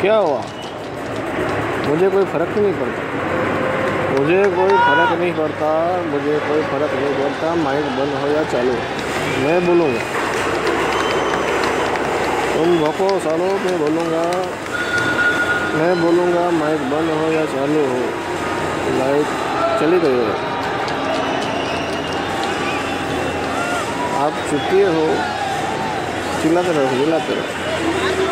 क्या हुआ? मुझे कोई फ़र्क नहीं पड़ता। मुझे कोई फ़र्क नहीं पड़ता, मुझे कोई फ़र्क नहीं पड़ता माइक बंद हो या चालू मैं बोलूँगा। तुम भको, सालो, मैं बोलूँगा। मैं बोलूँगा माइक बंद हो या चालू हो। लाइट चली गई है। आप चुपके हो चिल्लाते रहो चिल्लाते रहो।